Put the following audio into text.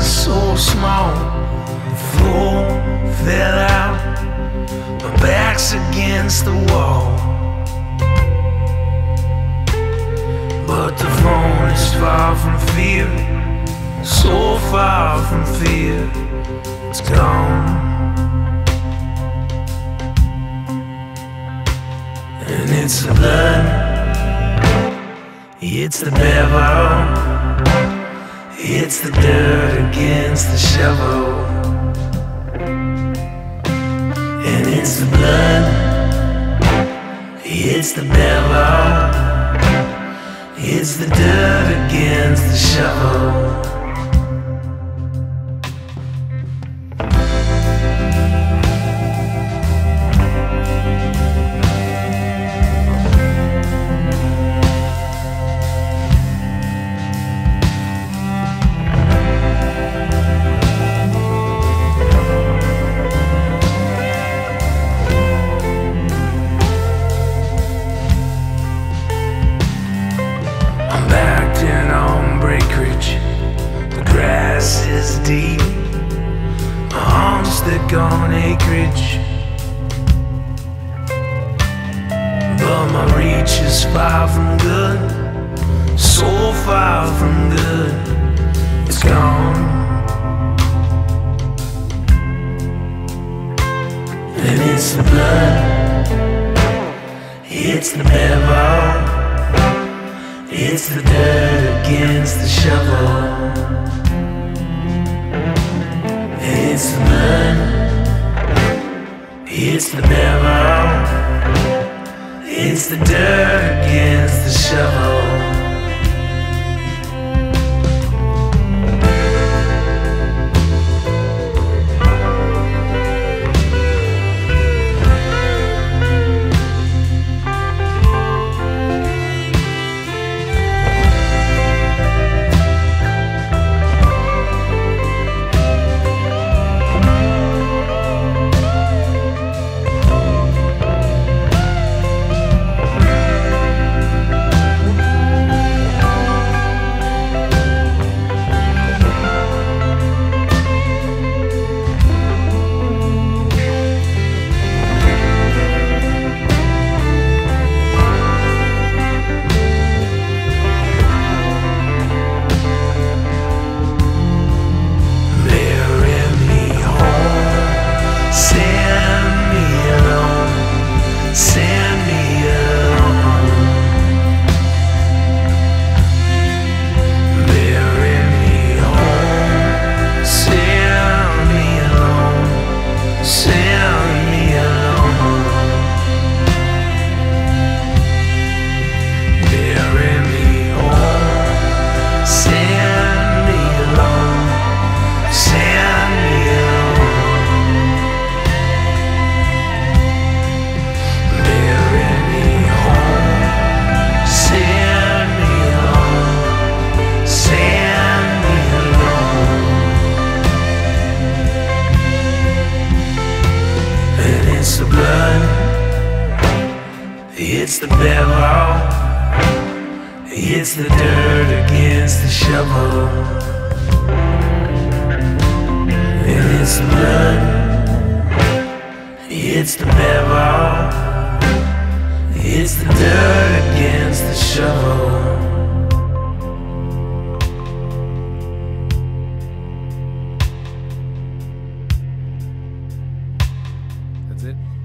so small. The floor fell out, my back's against the wall. But the phone is far from fear, so far from fear, it's gone. And it's the blood, it's the bevel it's the dirt against the shovel. And it's the blood, it's the bevel, it's the dirt against the shovel. Deep. My arms thick on acreage. But my reach is far from good. So far from good. It's gone. And it's the blood. It's the bevel. It's the dirt against the shovel. It's the blood. It's the bevel. It's the dirt against the shovel. It's the bevel. It's the dirt against the shovel. And it's blood. It's the bevel. It's the dirt against the shovel. That's it.